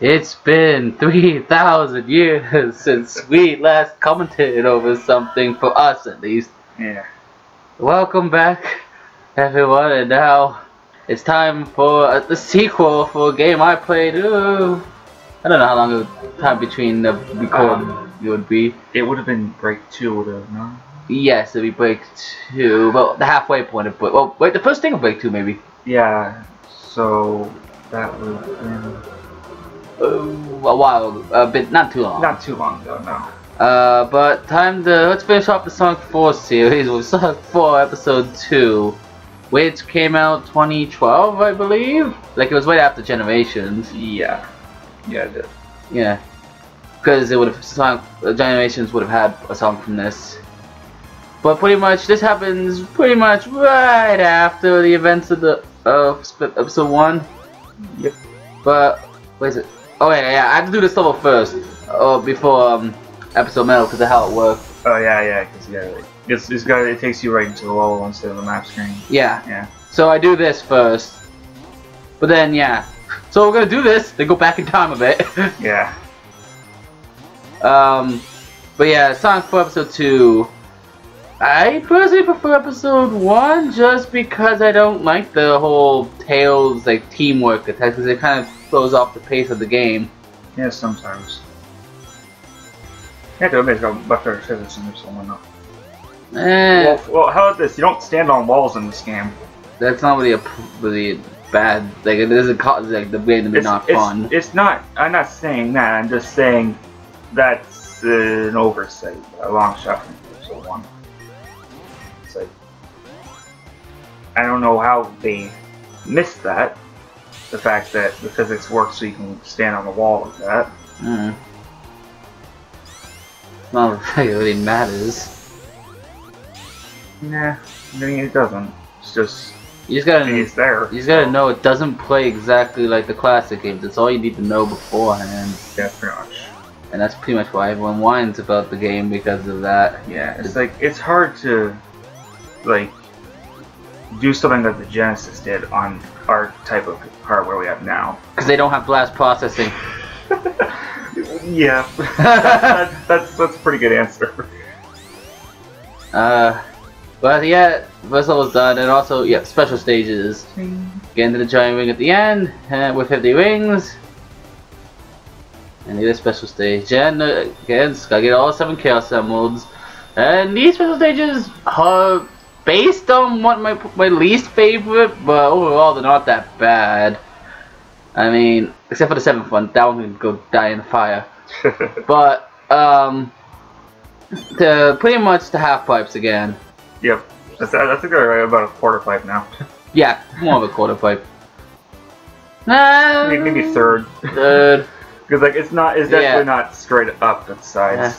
It's been 3,000 years since we last commented over something, for us at least. Yeah. Welcome back, everyone, and now it's time for uh, the sequel for a game I played. Uh, I don't know how long the time between the record it would be. It would have been break two, would have no? Yes, it'd be break two, but the halfway point of break. Well, wait, the first thing of break two, maybe. Yeah. So that would have been Uh, a while, a bit, not too long. not too long ago. No. Uh, but time to let's finish off the Sonic 4 series with Sonic 4 Episode 2, which came out 2012, I believe. Like it was right after Generations. Yeah. Yeah. It did. Yeah, because it would have Sonic uh, Generations would have had a song from this. But pretty much this happens pretty much right after the events of the of Episode 1. Yep. But what is it? Oh yeah, yeah. I have to do this level first, uh, before um, episode metal, because of how it works. Oh yeah, yeah. Because yeah, it's, it's got it takes you right into the level instead of the map screen. Yeah. Yeah. So I do this first, but then yeah. So we're gonna do this. Then go back in time a bit. Yeah. um, but yeah, Sonic 4 episode two. I personally prefer episode one just because I don't like the whole Tails like teamwork attack because it kind of throws off the pace of the game. Yeah. Sometimes. Yeah, to admit, it's got much better physics in this one. though. Eh, Well, well, how about this? You don't stand on walls in this game. that's not really a really bad. Like it doesn't cause like the game to be It's not it's, fun. it's not. I'm not saying that. I'm just saying that's uh, an oversight, a long shot from episode one. It's like I don't know how they missed that. The fact that the physics work so you can stand on the wall like that. Mm. Not like it really matters. Nah, I mean it doesn't. It's just You just gotta it's there. you just gotta know it doesn't play exactly like the classic games. That's all you need to know beforehand. Yeah, pretty much. And that's pretty much why everyone whines about the game because of that. Yeah, it's like it's hard to like do something that the Genesis did on our type of hardware we have now. Because they don't have blast processing. yeah, that, that's that's a pretty good answer. Uh, but yeah, first level's done, and also yeah, special stages. Get into the giant ring at the end uh, with 50 rings. And need a special stage. And uh, again, gotta get all seven Chaos Emeralds. And these special stages are based on what my my least favorite, but overall they're not that bad. I mean, except for the seventh one, that one can go die in the fire. But um, the pretty much the half pipes again. yep, that's, that's a good right about a quarter pipe now. Yeah, more of a quarter pipe. Nah, maybe, maybe third, Third. because like it's not it's Yeah. definitely not straight up its sides.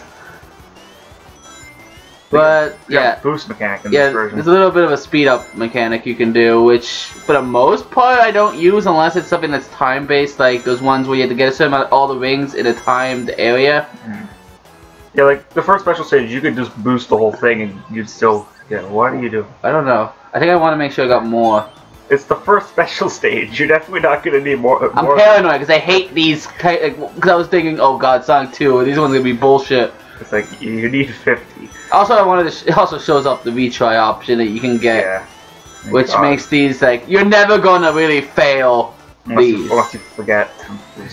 But yeah, boost mechanic in yeah, this version. there's a little bit of a speed up mechanic you can do, which for the most part I don't use unless it's something that's time based, like those ones where you have to get a certain amount of all the rings in a timed area. Mm-hmm. Yeah, like the first special stage, you could just boost the whole thing and you'd still. Yeah, what do you do? I don't know. I think I want to make sure I got more. It's the first special stage. You're definitely not gonna need more. I'm paranoid because I hate these. Because I was thinking, oh god, Sonic 2, these ones gonna be bullshit. It's like you need 50. Also, I wanted to. Sh- it also shows up the retry option that you can get. Yeah. which God. makes these like you're never gonna really fail unless these. you, unless you forget.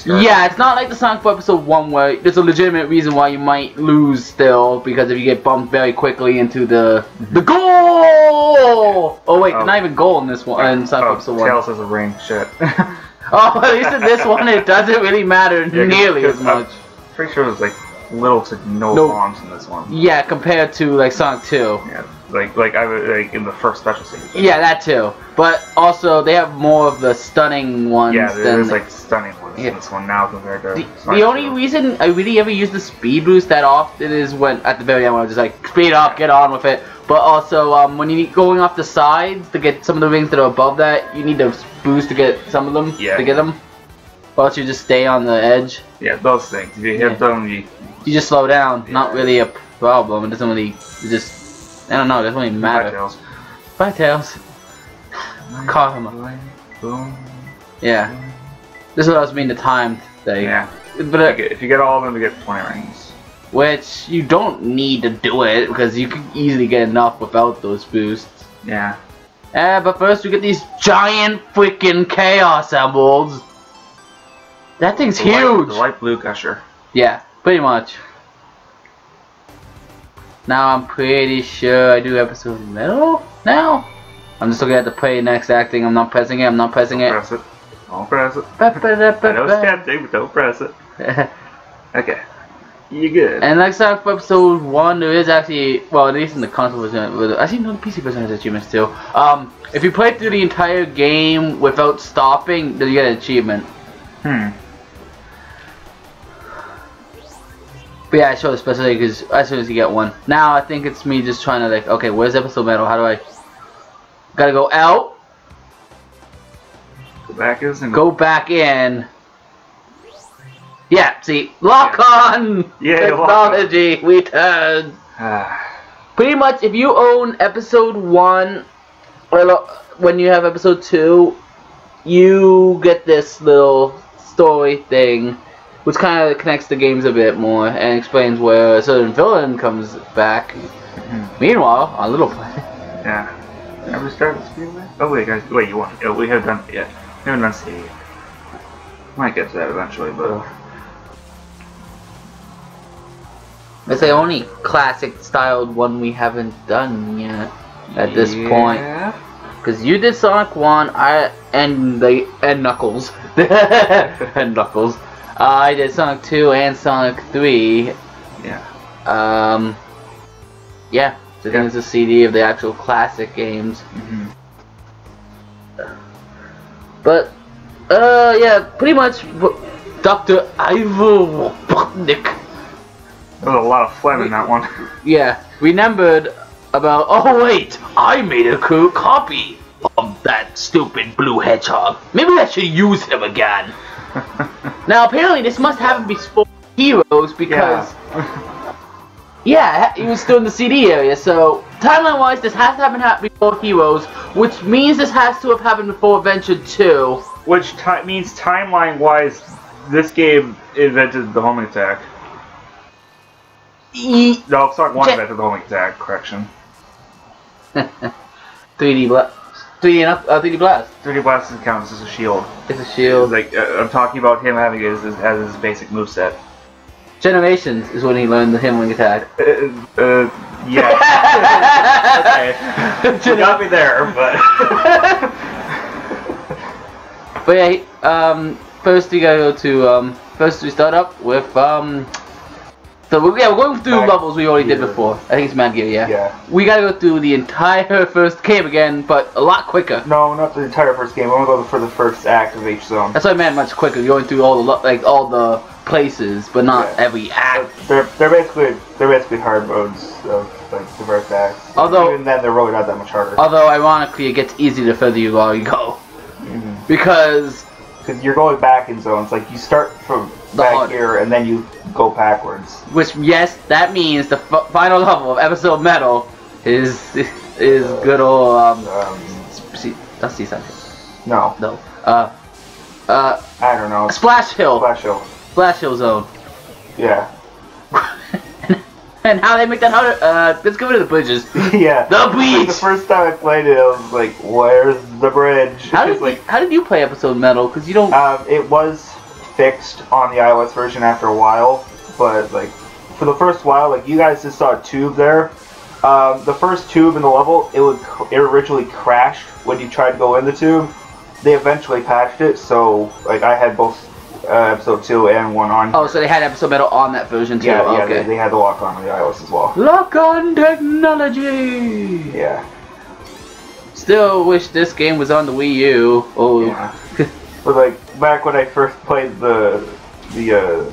Yeah, it's not like the Sonic 4 episode one where there's a legitimate reason why you might lose still because if you get bumped very quickly into the mm-hmm. the goal. Oh wait, Oh. not even goal in this one in Sonic 4 Oh, episode one. Tails has a ring. Shit. Oh, at least in this one it doesn't really matter 'cause- nearly as I'm uh, much. Pretty sure there's like little to no, No. bombs in this one. Yeah, compared to like Sonic 2. Yeah, like like I like in the first special stage. Yeah, that too. But also they have more of the stunning ones Yeah, there's like stunning ones Yeah. in this one now compared to. The, the only 2. reason I really ever use the speed boost that often is when at the very end when I was just like speed up, get on with it. But also um, when you need going off the sides to get some of the rings that are above that, you need to boost to get some of them Yeah. to get them. Or else you just stay on the edge. Yeah, those things. If you hit Yeah. them, you. You just slow down. Not really a problem. It doesn't really. It just I don't know. It doesn't really matter. Tails. Bye, Tails. Karma. Boom. Yeah. This is what I was meaning to time Like, Yeah. But uh, If you get- if you get all of them, you get 20 rings. which you don't need to do it because you can easily get enough without those boosts. Yeah. Uh, but first we get these giant freaking chaos emeralds. That thing's The light- huge. The light blue gusher. Yeah, pretty much. Now I'm pretty sure I do episode metal now. I'm just looking at the play next acting. I'm not pressing it. I'm not pressing Don't it. press it. Don't press it. Ba- ba- ba- I know it's tempting, but don't press it. Okay. You're good. And next up for episode one, there is actually, well, at least in the console version, actually no, the PC version has achievements too. Um, if you play through the entire game without stopping, then you get an achievement. Hmm. But yeah, I showed especially because as soon as you get one. Now I think it's me just trying to like, okay, where's episode metal? How do I? Gotta go out, Go back is and go back in. Yeah, see, lock on Yeah, lock on. technology returns. Ah, Pretty much, if you own episode one, well, when you have episode two, you get this little story thing, which kind of connects the games a bit more and explains where a certain villain comes back. mhm. Meanwhile, on Little Planet, yeah. Have we started video? Oh wait, guys. Wait, you want? Oh, we haven't done it yet. We haven't done C. Might get to that eventually, but it's the only classic styled one we haven't done yet at this point. Yeah. Because you did Sonic 1, I and the and Knuckles. and Knuckles. Uh, I did Sonic 2 and Sonic 3. Yeah. Um, yeah, so Yeah. it's a CD of the actual classic games. hmm But, uh, yeah, pretty much Dr. Ivo Robotnik, There was a lot of phlegm in that one. yeah, remembered about, oh wait, I made a cool copy of that stupid blue hedgehog. Maybe I should use him again. Now, apparently this must happen before Heroes because... Yeah, he was still in the CD area, so timeline wise, this has to happen before Heroes, which means this has to have happened before Adventure 2. Which ti means timeline wise, this game invented the homing attack. E- No, Sonic 1 Ja- invented the homing attack, correction. 3D Blast. 3D, enough, uh, 3D Blast. 3D Blast counts as a shield. It's a shield. like, uh, I'm talking about him having it as, his- as his basic moveset. Generations is when he learned the homing attack. Uh, uh, yeah. okay. You got me there, but. But yeah, um, first we gotta go to, um, first we start up with, um, so we, yeah, we're going through levels we already did before. I think it's Mad Gear, yeah. yeah. We gotta go through the entire first game again, but a lot quicker. No, not the entire first game. Want to go for the first act of each zone. That's what I meant much quicker, You're going through all the, like, all the places, but not Yeah. every act. They're they're basically they're basically hard modes of like diverse acts. Although- even then they're really not that much harder. Although, ironically, it gets easier the further you go. Mhm. Because, Because you're going back in zones. Like you start from The back harder. here and then you go backwards. which, yes, that means the f- final level of Episode Metal is, is good old, um, Um, see, that's something. no, No. Uh, uh, I don't know. Splash Hill. Splash Hill. Splash Hill Zone. Yeah. and how they make that harder, uh, let's go to the bridges. yeah. The beach! The first time I played it, I was like, "Where's the bridge?" How did, like, how did you play Episode Metal? Because you don't... Um, it was fixed on the iOS version after a while, but like for the first while, like you guys just saw a tube there. Um, the first tube in the level, it would it originally crashed when you tried to go in the tube. They eventually patched it, so like I had both uh, episode two and one on. Oh, so they had Episode Metal on that version too. yeah, yeah, okay. they, they had the lock on on the iOS as well. Lock on technology. Yeah, Still wish this game was on the Wii U. Oh, yeah. But like back when I first played the the uh,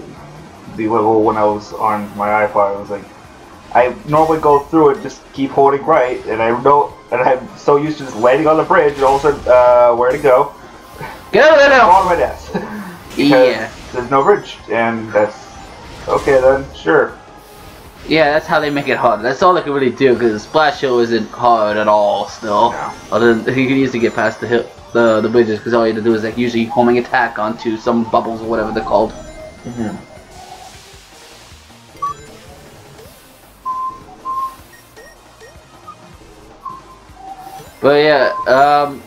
the level when I was on my iPod, I was like, I normally go through it, just keep holding right, and I know, and I'm so used to just landing on the bridge, and all of a sudden, uh, where to go? of there now. on my desk. because Yeah. There's no bridge, and that's okay then, sure. Yeah, that's how they make it hard. That's all they can really do because Splash Hill isn't hard at all. Still, No. other than you can easily get past the hill, the the bridges because all you have to do is like usually homing attack onto some bubbles or whatever they're called. Mm-hmm. But yeah, um,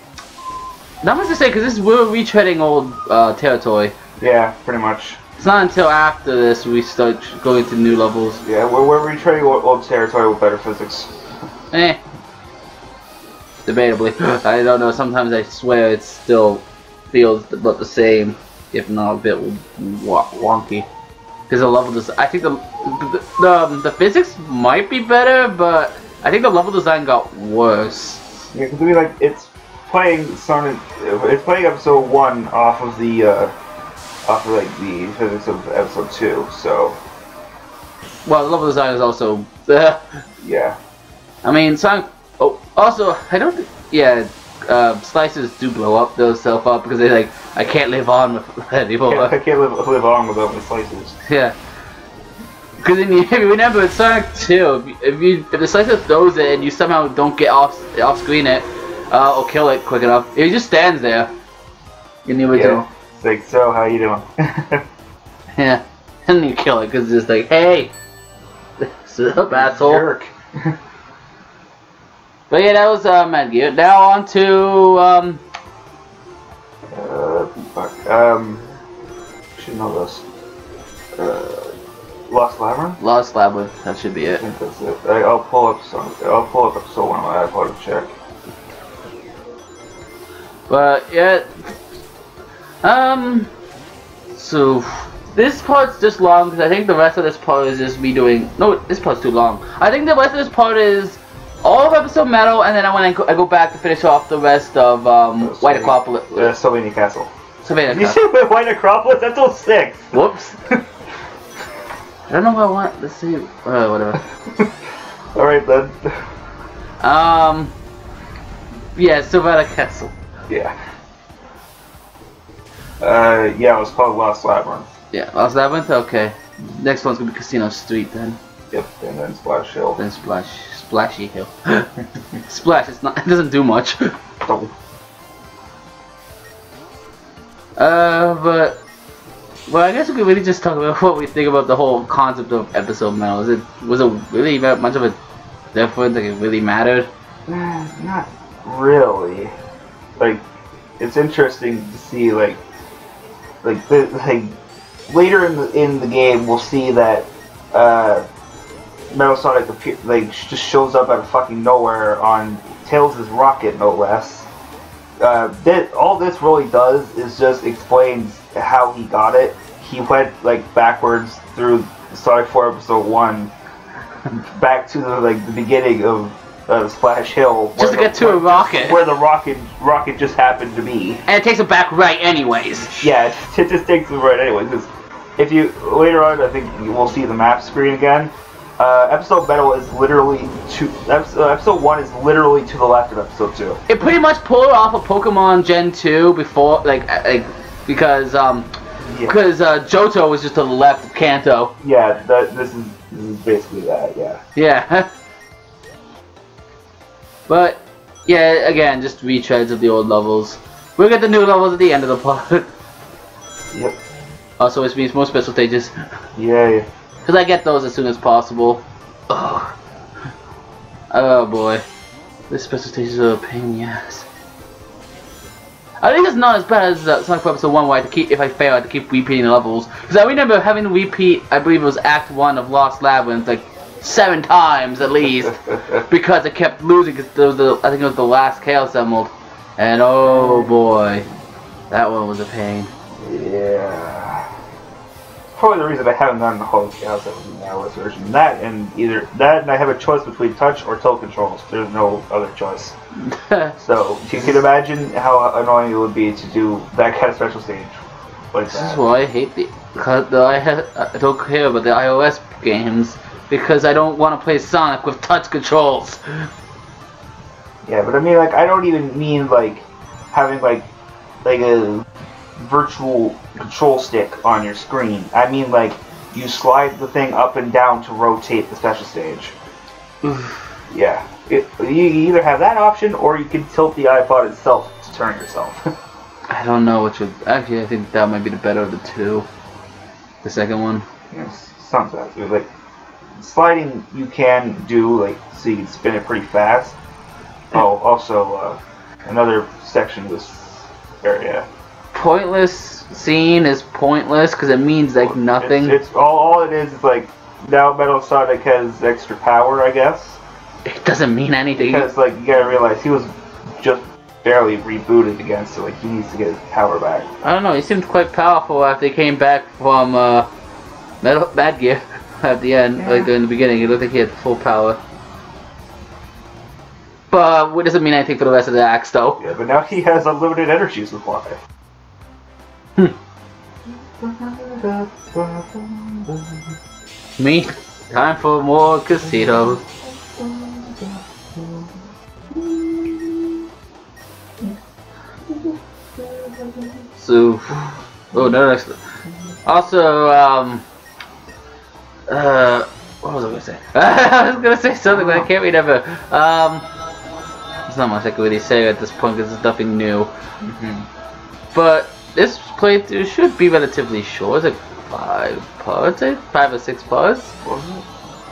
not much to say because this is we're retreading old uh, territory. Yeah, pretty much. It's not until after this we start going to new levels. Yeah, we're, we're retreading old, old territory with better physics. Eh. Debatably. I don't know, sometimes I swear it still feels about the same, if not a bit wonky. Because the level design, I think the, the, the, um, the physics might be better, but I think the level design got worse. Yeah, because I mean, like, it's playing Sonic, it's playing episode one off of the, uh, off of like the physics of episode two. So Well, the level design is also, uh, yeah, I mean, Sonic, oh, also, I don't yeah, uh, slices do blow up themselves up because they like, I can't live on with I anymore. can't, I can't live, live on without my slices. Yeah. Because if you remember in Sonic 2, if you, if, you, if the slicer throws it and you somehow don't get off off screen it, uh, or kill it quick enough, it just stands there. In the original. Yeah. It's like, so how you doing? Yeah. And you kill it because it's just like, hey! Sit up, asshole. Jerk. But yeah, that was uh, Metal Gear. Now on to, um, Uh, fuck. Um, should know this. Uh, Lost Labyrinth. Lost Labyrinth. That should be I it. think that's it. I, I'll pull up some. I'll pull up episode one on my iPod to check. But yeah, um, so this part's just long because I think the rest of this part is just me doing. No, this part's too long. I think the rest of this part is all of episode metal, and then I when I go, back to finish off the rest of um, Uh, White Acropolis. Uh, Sylvania Castle. Sylvania Did you say White Acropolis? That's all six. Whoops. I don't know what I want. Let's see. Uh, whatever. all right then. Um. Yeah, Sylvania Castle. Yeah. Uh, yeah, it was called Lost Labyrinth. Yeah, Lost Labyrinth. Okay. Next one's gonna be Casino Street then. Yep, and then Splash Hill. Then Splash, Splashy Hill. Splash. It's not. It doesn't do much. Uh, but well, I guess we could really just talk about what we think about the whole concept of episode metal. Is it was it really that much of a difference? Like it really mattered? Eh, not really. Like, it's interesting to see like, like the like later in the in the game we'll see that uh, Metal Sonic appear, like just shows up out of fucking nowhere on Tails' rocket, no less. Uh, this, all this really does is just explains how he got it. He went like backwards through Sonic 4 Episode 1 back to the like the beginning of uh, Splash Hill. Just to where get the- to a rocket. Where the rocket rocket just happened to be. And it takes it back right, anyways. Yeah, it, it just takes the right anyways. Because if you later on, I think you will see the map screen again. Uh, episode Metal is literally to episode, episode one is literally to the left of episode two. It pretty much pulled off of Pokemon Gen 2 before, like, uh, like because um, Yeah, because uh, Johto was just to the left of Kanto. yeah. That this is this is basically that. Yeah. Yeah. but yeah, again, just retreads of the old levels. We'll get the new levels at the end of the part. Yep. also, which means more special stages. Yeah. yeah. Because I get those as soon as possible. Ugh. Oh boy. This special stages are a pain ass. I think it's not as bad as uh, Sonic 4 Episode 1 where I had to keep, if I fail, I had to keep repeating the levels. Because I remember having to repeat, I believe it was Act 1 of Lost Labyrinth, like seven times at least. because I kept losing because there was the, I think it was the last Chaos Emerald. And oh boy. That one was a pain. yeah. Probably the reason I haven't gotten the whole Chaos Emerald in the iOS version. That and either that and I have a choice between touch or toe controls. There's no other choice. So you can imagine how annoying it would be to do that kind of special stage like This is why I hate the. Cause the I, ha- I don't care about the iOS games because I don't want to play Sonic with touch controls. Yeah, but I mean, like, I don't even mean like having like like a virtual control stick on your screen. I mean like you slide the thing up and down to rotate the special stage. yeah, it, you either have that option or you can tilt the iPod itself to turn yourself. I don't know which would. Actually, I think that might be the better of the two. The second one. yes, sometimes like sliding you can do like so you can spin it pretty fast. Oh, also uh, another section of this area. Pointless scene is pointless because it means like nothing. It's, it's all, all it is is like now Metal Sonic has extra power, I guess. it doesn't mean anything. Because like you gotta realize he was just barely rebooted again, so, Like he needs to get his power back. I don't know. He seemed quite powerful after he came back from uh, Metal Bad Gear at the end, Yeah. like in the beginning. He looked like he had full power. But it doesn't mean anything for the rest of the acts, though. Yeah, but now he has unlimited energy supply. Hmm. Me, time for more casinos. So, oh no, next. Also, um, uh, what was I gonna say? I was gonna say something, but I can't remember. Um, there's not much I can really say at this point because there's nothing new. But this playthrough should be relatively short. It's like five parts, I five or six parts.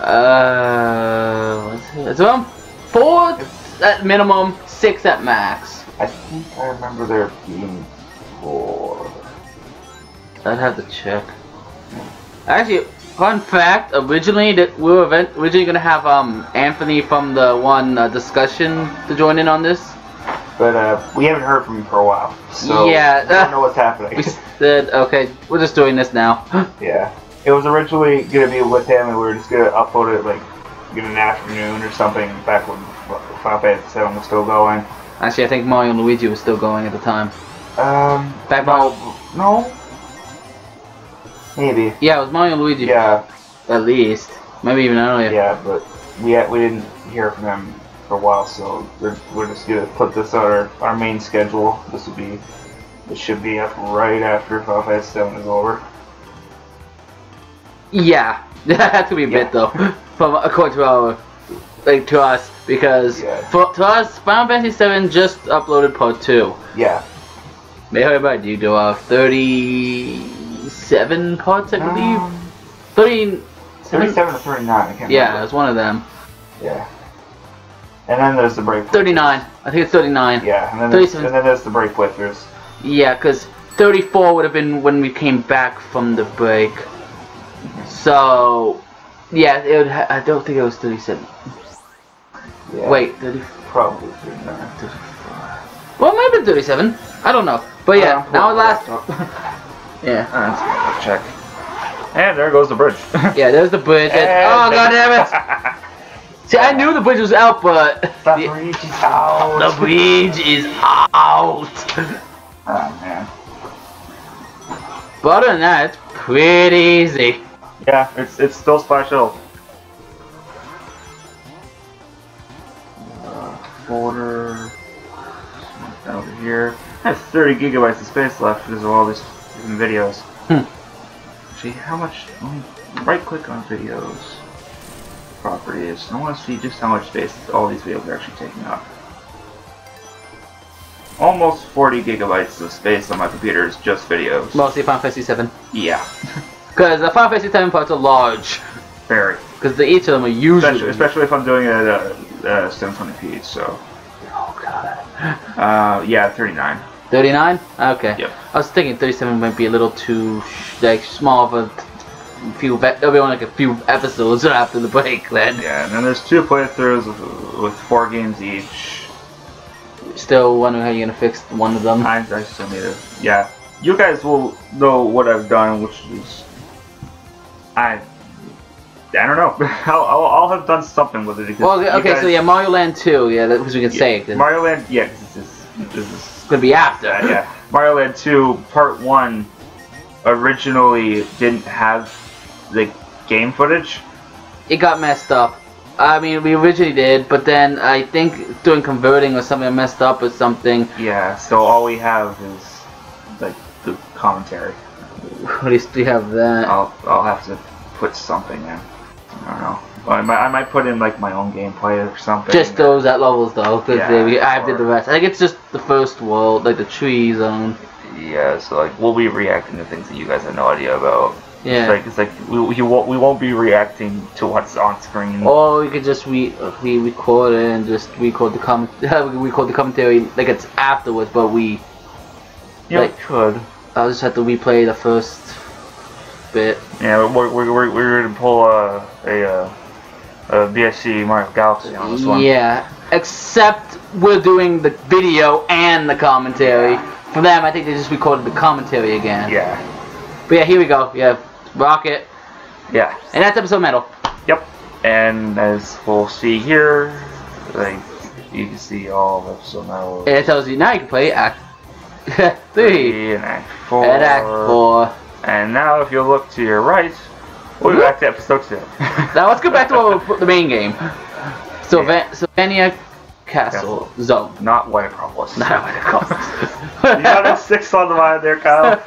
Uh, what's it? it's around four at minimum, six at max. I think I remember there being four. I'd have to check. Actually, fun fact: originally, that we were originally gonna have um Anthony from the one uh, discussion to join in on this. But uh, we haven't heard from him for a while, so Yeah, I don't know what's happening. We said, okay, we're just doing this now. yeah, it was originally gonna be with him, and we were just gonna upload it like in an afternoon or something back when Final Fantasy Seven was still going. Actually, I think Mario and Luigi was still going at the time. Um, Back no, no, maybe. Yeah, it was Mario and Luigi. Yeah, At least. Maybe even earlier. yeah, but we we didn't hear from him for a while, so we're, we're just gonna put this on our, our main schedule. This will be, it should be up right after Final Fantasy Seven is over. Yeah. that to be a Yeah. bit though. From according to our like to us because Yeah. for to us Final Fantasy 7 just uploaded part 2. Yeah. May I about you do uh 37 parts I believe. Um, 30 Thirty-seven or thirty-nine. I can't Yeah, remember. it's one of them. Yeah. And then there's the break. 39. I think it's 39. Yeah, and then there's, 37. and then there's the break playthroughs. Yeah, because 34 would have been when we came back from the break. So, yeah, it would ha- I don't think it was 37. Yeah. Wait, 30, Probably thirty-nine. 35. Well, maybe 37. I don't know. But yeah, Uh, now it last. well, Yeah. Let's check. And there goes the bridge. Yeah, there's the bridge. and- oh, god damn it! See, I knew the bridge was out, but. The the, bridge is out. the bridge is out! Oh man. But other than that, it's pretty easy. Yeah, it's it's still Splash Hill. Uh, folder over here. I have 30 gigabytes of space left because of all these different videos. Hmm. See how much? Right click on videos. Properties. I want to see just how much space all these videos are actually taking up. Almost 40 gigabytes of space on my computer is just videos. Mostly Final Fantasy 7. yeah, Because the Final Fantasy 7 parts are large. very. Because each of them are usually. Especially, especially if I'm doing it at uh, uh, 720p. So, Oh god. uh, yeah, 39. 39? Okay. Yep. I was thinking 37 might be a little too like small of a few. There'll be only like a few episodes after the break then. Yeah, and then there's two playthroughs with, with four games each. Still wondering how you're gonna fix one of them. I, I still need to. Yeah, you guys will know what I've done, which is I. I don't know. I'll, I'll, I'll have done something with it. Well, okay, okay, so yeah, Mario Land 2, yeah, that was we can yeah, say. Mario Land. Yeah, this is this is gonna be after. Yeah. Mario Land 2 Part 1 originally didn't have the game footage. It got messed up. I mean, we originally did, but then I think doing converting or something messed up or something. Yeah, so all we have is like the commentary. At least we have that. I'll I'll have to put something in. I don't know. I might, I might put in like my own gameplay or something. Just those at levels though, because Yeah, I did the rest. I think it's just the first world, like the tree zone. Yeah, so like we'll be reacting to things that you guys have no idea about. Yeah. It's like it's like we, we won't we won't be reacting to what's on screen. Or we could just re we record it and just record the comment we record the commentary like it's afterwards, but we yeah, like- we could. I'll just have to replay the first bit. Yeah, we're we're, we're, we're gonna pull a a, uh, Uh, a BSC Mario Galaxy on this one. Yeah. Except we're doing the video and the commentary. Yeah. For them, I think they just recorded the commentary again. Yeah. But yeah, here we go. Yeah, Rocket. Yeah. And that's episode metal. Yep. And as we'll see here, like you can see all of episode now. And it tells you now you can play Act 3 and Act Four. and Act 4. And now, if you look to your right, we'll be back to episode two. Now let's go back to the main game. Sylvan- Sylvania Castle Zone. Not White Acropolis. Not it calls you got a six on the line there, Kyle.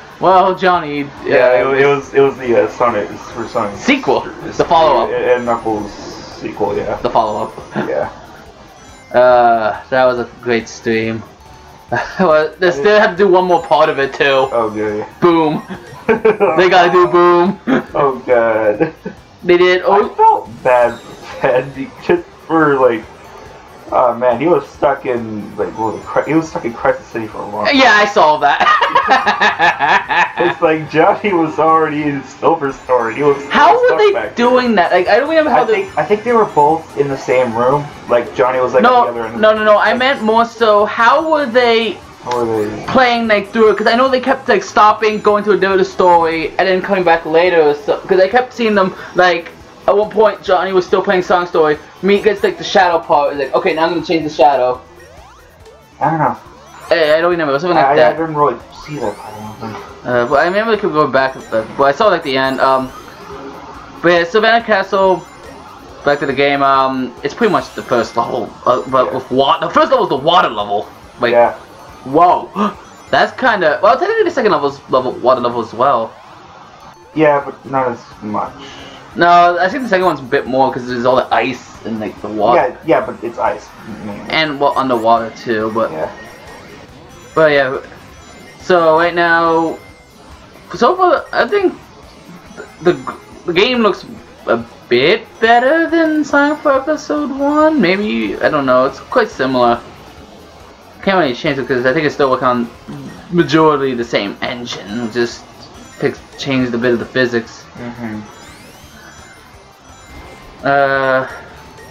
well, Johnny. Yeah, uh, it, it was it was the uh, Sonic for Sonic Sequel. The follow-up. and Knuckles sequel. Yeah, the follow-up. yeah. Uh, that was a great stream. well, they still have to do one more part of it too. Oh good. Boom. They gotta do boom. Oh god. They did. Oh, I felt bad, bad just for like. Oh man, he was stuck in like it, he was stuck in Crisis City for a long time. yeah, I saw that. It's like Johnny was already in Silver Story. He was how were they doing that? Like, I don't even know how I they. think I think they were both in the same room. Like Johnny was like on the No, other end. no, no, no. I meant more so. How were they How were they? Playing like through it? Because I know they kept like stopping, going to a different story, and then coming back later. Because I kept seeing them like at one point Johnny was still playing Sonic Story. Me gets like the shadow part. It's like okay, now I'm gonna change the shadow. I don't know. Eh, I don't remember. Something I, like I that. didn't really see that. I don't think. Uh, but I remember they could go back, but, but I saw like the end. Um, but yeah, Savannah Castle. Back to the game. Um, it's pretty much the first level, uh, but Yeah. with water. The first level is the water level. Like, yeah. Whoa, that's kind of well. Technically, the second level is level water level as well. Yeah, but not as much. No, I think the second one's a bit more because there's all the ice and like the water, Yeah, yeah, but it's ice. mainly. and well underwater too. But Yeah. But yeah, so right now, so far, I think the the game looks a bit better than Sonic 4 Episode 1. Maybe, I don't know, it's quite similar. Can't really change it because I think it's still working on majority the same engine, just fix, changed a bit of the physics. Mm-hmm. Uh,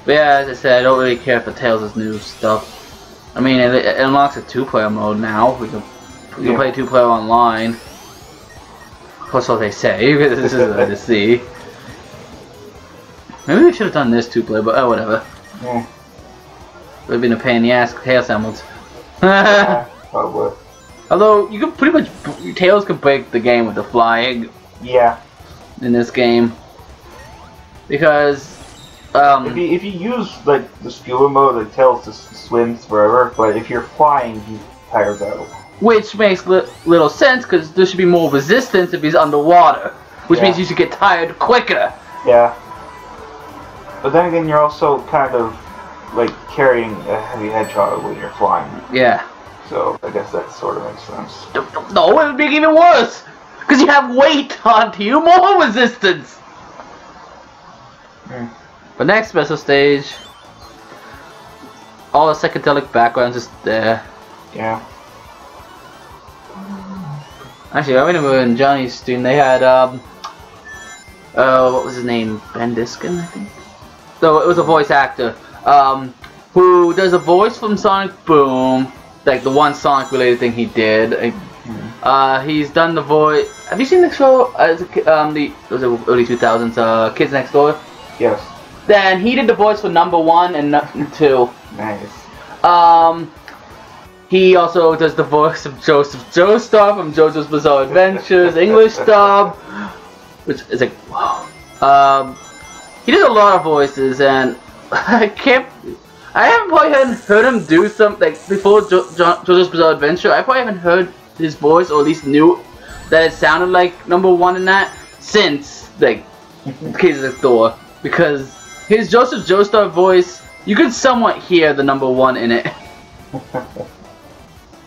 but yeah, as I said, I don't really care for Tails' new stuff. I mean, it, it unlocks a two-player mode now. We can, we can Yeah. play two-player online. That's what they say. this is hard to see. Maybe we should have done this two-player, but oh, whatever. Yeah. Would have been a pain in the ass. Chaos Emeralds. Yeah. Probably. Although you can pretty much Tails can break the game with the flying Yeah. in this game because um, If you if you use like the scuba mode, like Tails just swims forever. But if you're flying, he tires out. Which makes li- little sense because there should be more resistance if he's underwater, which Yeah. means you should get tired quicker. Yeah. But then again, you're also kind of like carrying a heavy hedgehog when you're flying. Yeah. So I guess that sort of makes sense. No, it would be even worse because you have weight onto you, more resistance. Hmm. But next special stage, all the psychedelic backgrounds just there. Yeah. Actually, I remember in Johnny's stream they had um, uh, what was his name? Ben Diskin, I think. So it was a voice actor um, who does a voice from Sonic Boom, like the one Sonic related thing he did. Uh, he's done the voice. Have you seen the show? As a, ki- um, the it was the early 2000s. Uh, Kids Next Door. Yes. Then he did the voice for number one and two. Nice. Um, he also does the voice of Joseph Joestar from JoJo's Bizarre Adventures, English dub, which is like, wow. Um, he does a lot of voices, and I can't. I haven't probably heard him do something like before jo- jo- JoJo's Bizarre Adventure. I probably haven't heard his voice, or at least knew that it sounded like number one in that since like Kids Next Door because his Joseph Joestar voice, you could somewhat hear the number one in it.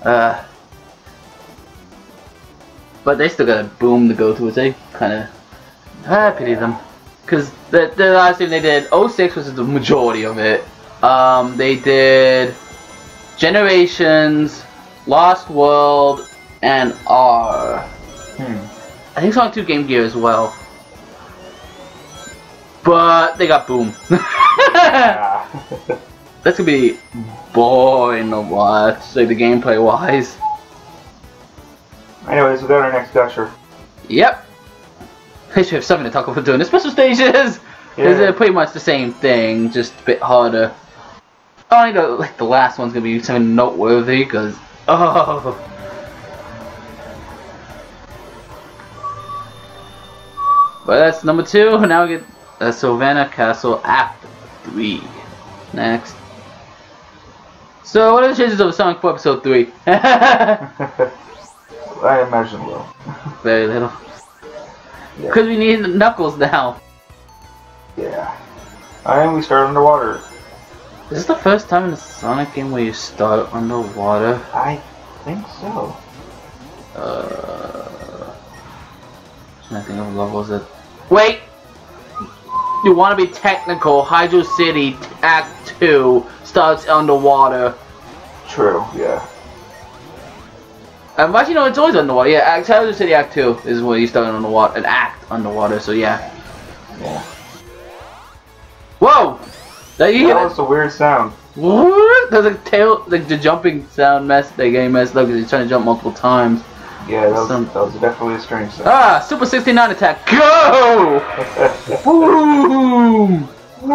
Uh, but they still got a boom to go to, which I kind of I pity them. Because the, the last thing they did, 06 was the majority of it. Um, they did Generations, Lost World, and R. Hmm. I think Sonic 2 Game Gear as well. But they got boom. Yeah. That's gonna be boring to watch, like the gameplay wise. Anyways, we got our next gusher. Yep. I should have something to talk about doing the special stages. Because they're pretty much the same thing, just a bit harder. Only the like the last one's gonna be something noteworthy, because oh. But that's number two. Now we get uh, Sylvania Castle Act Three. Next. So what are the chances of Sonic 4 Episode 3? I imagine will. Very little. Yeah. Because we need Knuckles now. Yeah. And we start underwater. Is this the first time in a Sonic game where you start underwater? I think so. Uh, to think of levels that. Wait! You want to be technical? Hydro City Act 2 starts underwater. True, yeah. Um, actually, no, it's always underwater. Yeah, Act, Hydro City Act 2 is where he's start underwater. An act underwater, so yeah. Yeah. Whoa! That you That was a weird sound. What? There's a tail, like the jumping sound mess. They game messed up because he's trying to jump multiple times. Yeah, that was, Some- that was definitely a strange sound. Ah, Super 69 attack, go! Boom!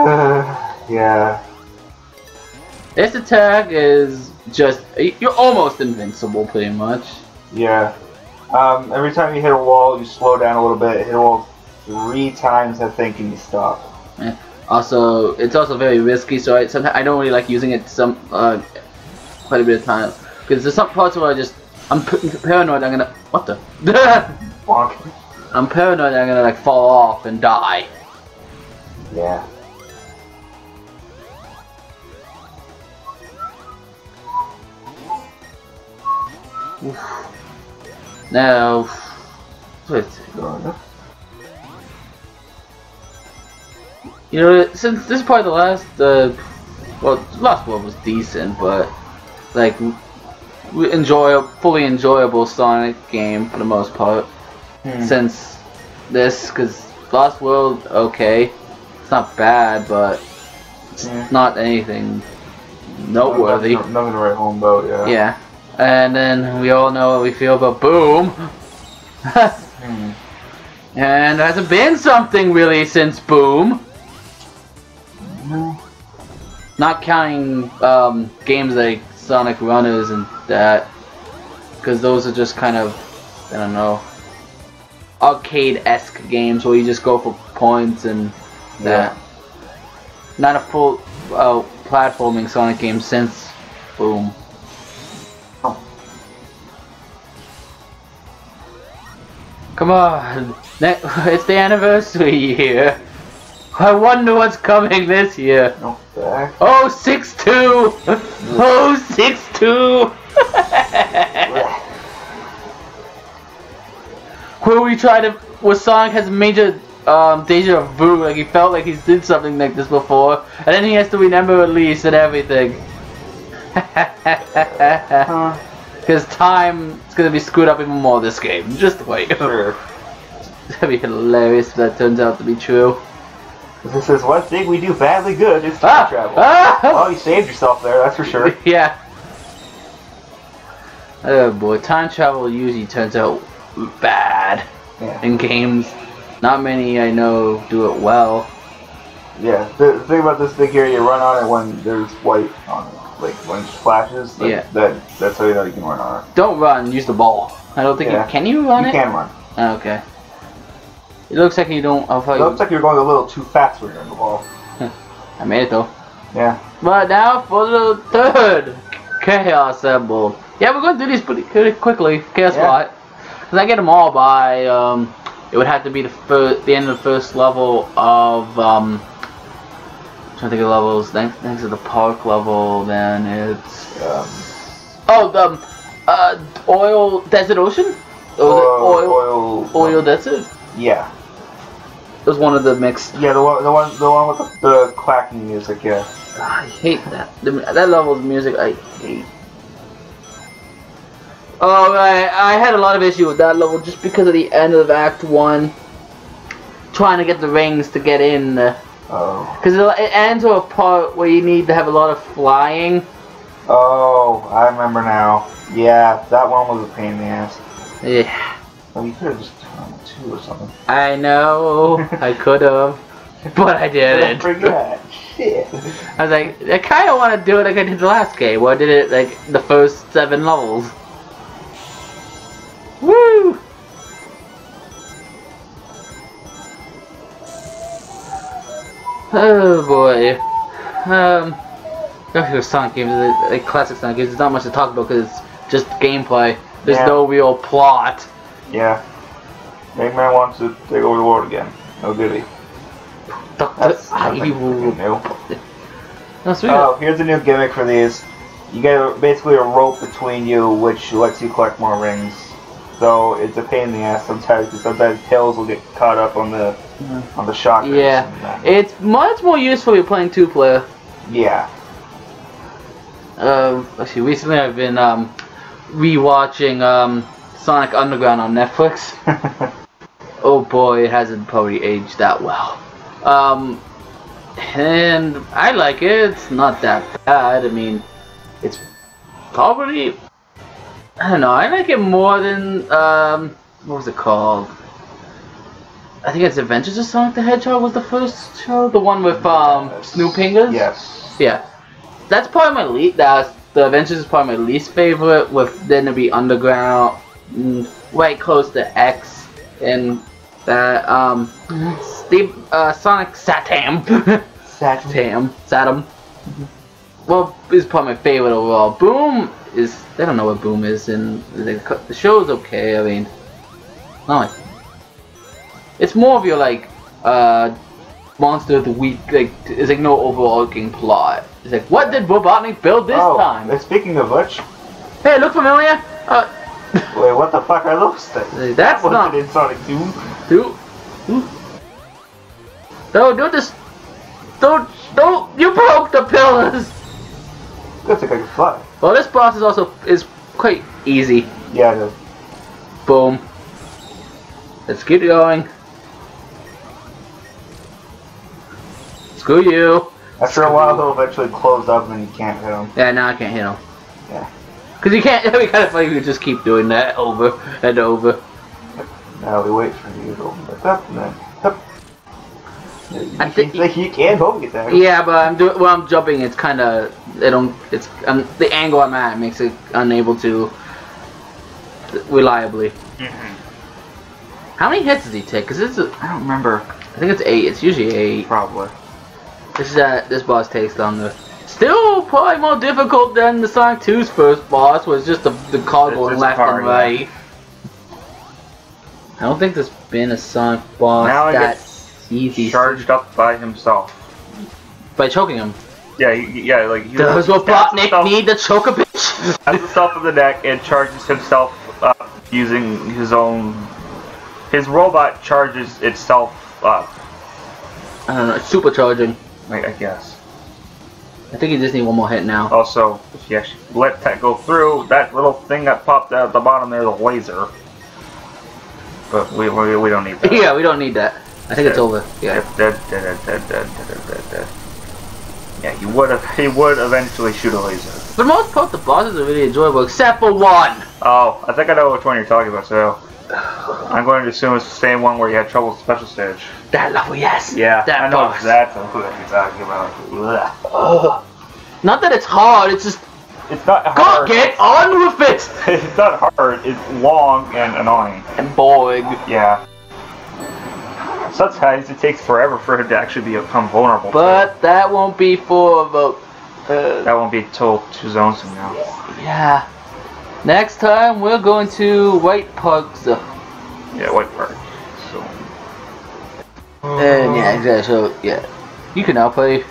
yeah. This attack is just, you're almost invincible pretty much. Yeah. Um, every time you hit a wall, you slow down a little bit. Hit a wall three times, I think, and you stop. Also, it's also very risky, so I sometimes I don't really like using it some uh, quite a bit of time because there's some parts where I just I'm p- paranoid I'm gonna what the Bonk. I'm paranoid I'm gonna like fall off and die. Yeah. Now, let's go. You know, since this is probably the last, uh, well, last one was decent, but like we enjoy a fully enjoyable Sonic game for the most part. Hmm. Since this, because Lost World, okay, it's not bad, but it's Yeah. not anything noteworthy. Nothing, nothing to write home about, yeah. Yeah, and then we all know what we feel about Boom. And there hasn't been something really since Boom. No. Not counting um, games like Sonic Runners and that. Because those are just kind of, I don't know, arcade-esque games where you just go for points and that. Not a full uh, platforming Sonic game since Boom. Come on, ne- it's the anniversary year. I wonder what's coming this year. No back. Oh, six two. Oh, six two. Where we try to, where Sonic has major um, deja vu, like he felt like he's did something like this before, and then he has to remember at least and everything. Huh. Because time is gonna be screwed up even more this game. Just wait. Sure. That'd be hilarious if that turns out to be true. This is one thing we do badly good is time Ah! travel. Ah! Well, you saved yourself there, that's for sure. yeah. Oh boy, time travel usually turns out bad Yeah. in games. Not many I know do it well. Yeah. The, the thing about this thing here, you run on it when there's white on it. Like when it flashes. Like, Yeah. That that's how you know you can run on it. Don't run, use the ball. I don't think Yeah. you can you run you it? can run. Oh, okay. It looks like you don't. I'll It looks like you're going a little too fast when you're in the wall. I made it though. Yeah. But now for the third Chaos Emerald. Yeah, we're gonna do these pretty, quickly. Chaos Yeah. Lot. Because I get them all by um, it would have to be the first, the end of the first level of um. Trying to of levels. Thanks, next to the park level, then it's Um, oh the um, uh oil desert ocean. Was it oil oil, oil desert? Yeah, It was one of the mixed. yeah. The one, the one, the one with the, the clacking music. Yeah. I hate that. That level of music I hate. Oh, I, I had a lot of issue with that level just because of the end of Act 1. Trying to get the rings to get in. Oh. Because it, it ends with a part where you need to have a lot of flying. Oh, I remember now. Yeah, that one was a pain in the ass. Yeah, Well, you could have just done two or something. I know. I could have. But I I didn't. forgot. Shit. I was like, I kind of want to do it like I did the last game, where I did it like the first seven levels. Oh boy. Um, okay, Sonic games, like like classic Sonic games, there's not much to talk about because it's just gameplay. There's Yeah. no real plot. Yeah. Eggman wants to take over the world again. No goodie. Doctor That's nothing Evil. new. Oh, here's a new gimmick for these. You get basically a rope between you, which lets you collect more rings. So it's a pain in the ass sometimes. Because sometimes Tails will get caught up on the on the shockers. Yeah. It's much more useful if you're playing two player. yeah. Um, actually, recently I've been um, rewatching um, Sonic Underground on Netflix. Oh boy, it hasn't probably aged that well. Um, and I like it. It's not that bad. I mean, it's probably I don't know. I like it more than um, what was it called? I think it's Adventures of Sonic the Hedgehog was the first show, the one with um Yes. Yes. Yeah, that's probably my least. That's the Adventures is probably my least favorite. With then to be Underground, mm, right close to X, and that um, Steve uh, Sonic Satam, Satam, Satam. Well, is probably my favorite overall. Boom is I don't know what Boom is, and the, the show's okay. I mean, not like it's more of your like uh monster of the week. Like it's like no overarching plot. It's like what did Robotnik build this oh, time? and speaking of which, Hey, look familiar? Uh, wait, what the fuck are those things? That's that not- in Sonic 2. do, do, don't do this. Don't, don't. You broke the pillars. That's a good fly. Well, this boss is also is quite easy. Yeah, it is. Boom. Let's get going. Screw you. After a while, they'll eventually close up and you can't hit them. Yeah, now I can't hit him. Yeah. Cause you can't. It'd be kind of funny if you just keep doing that over and over. Now he waits for you to open it up and then. Hup. I think- can, you can hold it there. Yeah, but I'm doing. Well, I'm jumping. It's kind of. It don't. It's um, the angle I'm at makes it unable to reliably. How many hits does he take? Cause it's. A, I don't remember. I think it's eight. It's usually eight. Probably. This is uh, this boss takes longer. Still probably more difficult than the Sonic 2's first boss was just the, the car going left car, and yeah. right. I don't think there's been a Sonic boss Now he that gets easy Charged up by himself. by choking him. Yeah, he, yeah, like he Does Robotnik need to choke a bitch? stabs himself in the neck and charges himself up using his own. His robot charges itself up. I don't know, supercharging. I, I guess. I think he just need one more hit now. Also, if you actually let that go through, that little thing that popped out at the bottom there, the laser. But we, we, we don't need that. yeah, we don't need that. I think it's over. Yeah. Dead, dead, dead, dead, dead, dead, dead, dead. Yeah, he would have. He would eventually shoot a laser. For the most part, the bosses are really enjoyable, except for one. Oh, I think I know which one you're talking about. So I'm going to assume it's the same one where you had trouble with special stage. That level, yes. Yeah, that I know exactly what you're talking about. Ugh. Ugh. Not that it's hard, it's just It's not go hard. get on with it. It's not hard. It's long and annoying. And boy, Yeah. Sometimes it takes forever for him to actually become vulnerable. but that won't be for about. Uh, that won't be till two zones from now. yeah. Next time we're going to White Pugs. Uh, Yeah, White Park. Zone. And yeah, exactly. So yeah, you can now play.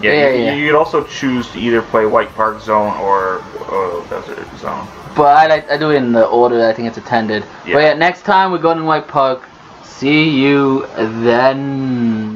Yeah, Yeah, you, yeah. you could also choose to either play White Park Zone or uh, Desert Zone. But I like I do it in the order that I think it's attended. Yeah. But yeah, next time we're going to White Park. See you then.